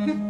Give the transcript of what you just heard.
Mm-hmm.